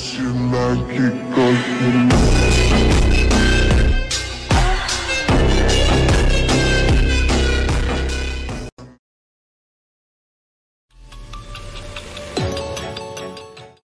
You like it goes